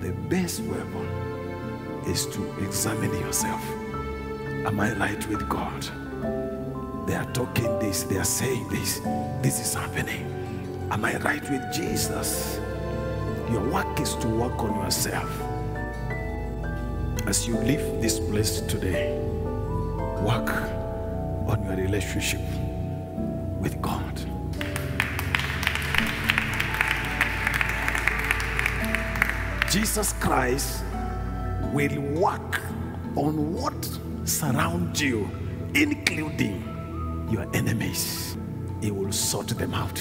the best weapon is to examine yourself. Am I right with God? They are talking this, they are saying this. This is happening. Am I right with Jesus? Your work is to work on yourself. As you leave this place today, work on your relationship with God. Jesus Christ will work on what surrounds you, including your enemies. He will sort them out.